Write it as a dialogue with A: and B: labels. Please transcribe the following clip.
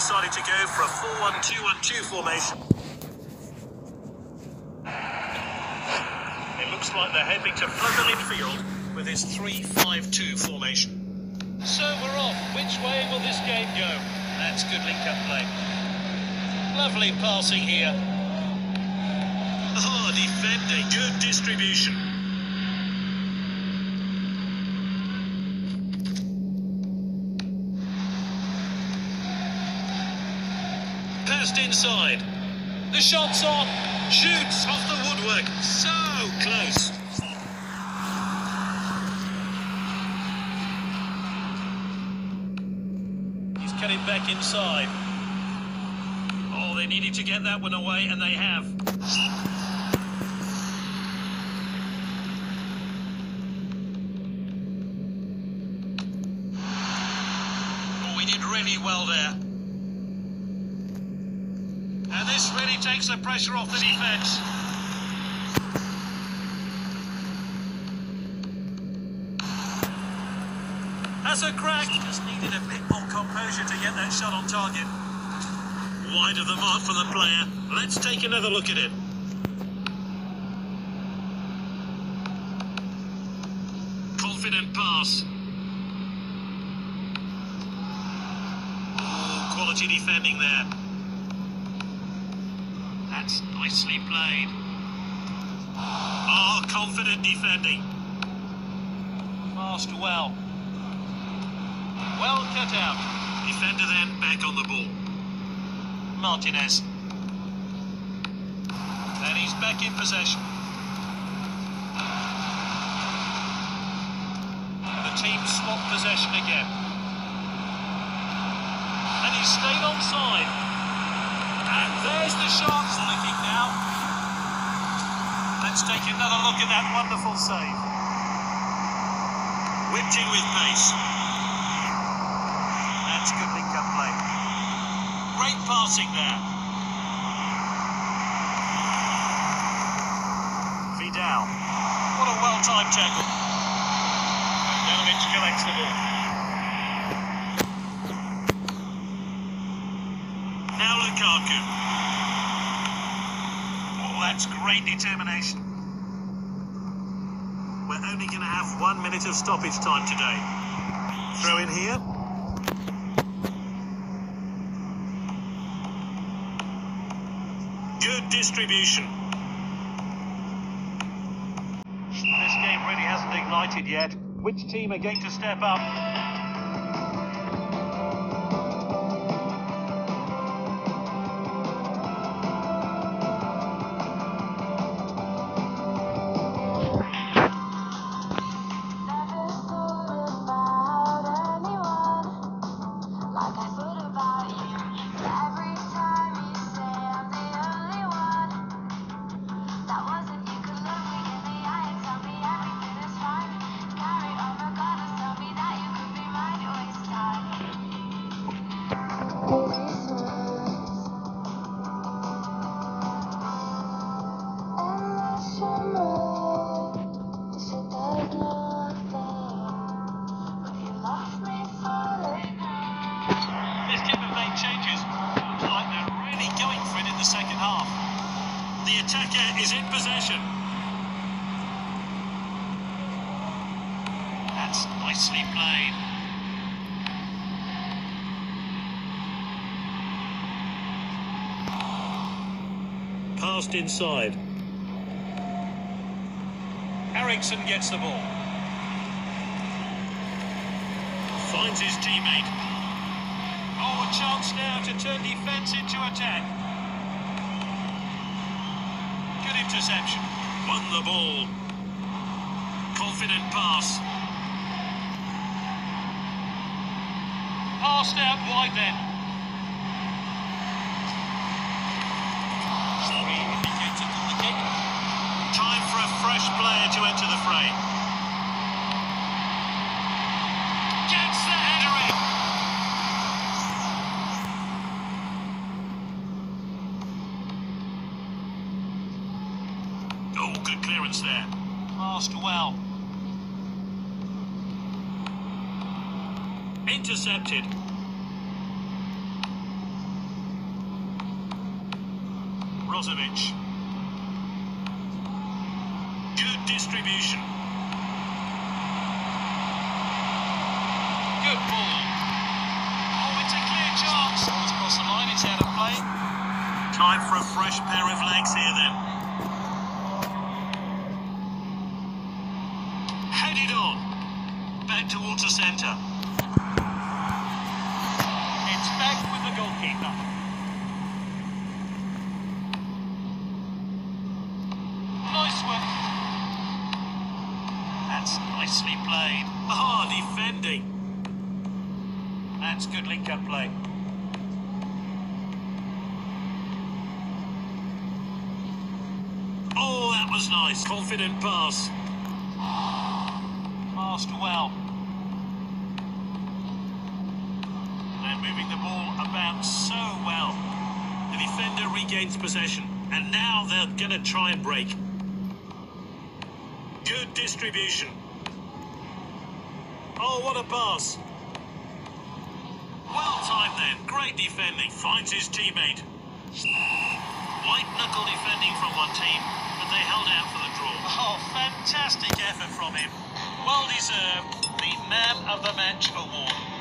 A: decided to go for a 4-1-2-1-2 formation. It looks like they're heading to flood the midfield with this 3-5-2 formation.
B: So we're off. Which way will this game go? That's good link-up play. Lovely passing here.
A: Ah, defending. Good distribution.
B: Passed inside. The shot's on.
A: Shoots off the woodwork. So close.
B: He's cut it back inside.
A: Oh, they needed to get that one away, and they have. We did really well there. And this really takes the pressure off the defence. That's a crack. Just needed a bit more composure to get that shot on target. Wide of the mark for the player. Let's take another look at it. Confident pass. Oh, quality defending there. That's nicely played. Oh, confident defending.
B: Passed well. Well cut out.
A: Defender then back on the ball.
B: Martinez. And he's back in possession. The team swap possession again. And he's stayed onside. And there's the shot. Let's take another look at that wonderful save.
A: Whipped in with pace.
B: That's good link-up play. Great passing there. Vidal. What a well-timed tackle. Janovic collects the ball.
A: Now Lukaku.
B: Great determination.
A: We're only going to have one minute of stoppage time today. Throw in here. Good distribution.
B: This game really hasn't ignited yet. Which team are going to step up?
A: Attacker is in possession.
B: That's nicely played.
A: Passed inside.
B: Eriksen gets the ball.
A: Finds his teammate.
B: Oh, a chance now to turn defence into attack. Good interception.
A: Won the ball. Confident pass.
B: Passed out wide then. Sorry, indicated on the kick.
A: Time for a fresh player to enter the fray. Oh, good clearance there.
B: Passed well.
A: Intercepted. Brozovic. Good distribution.
B: Good ball. Oh, it's a clear chance. It's across the line, it's out of play.
A: Time for a fresh pair of legs here then. Towards the centre.
B: It's back with the goalkeeper. Nice one. That's nicely played.
A: Ah, defending.
B: That's good link-up play.
A: Oh, that was nice. Confident pass.
B: Passed well.
A: They're moving the about so well. The defender regains possession, and now they're going to try and break. Good distribution. Oh, what a pass. Well timed then. Great defending. Finds his teammate. White knuckle defending from one team, but they held out for the draw.
B: Oh, fantastic effort from him. Well deserved. The Man of the Match award.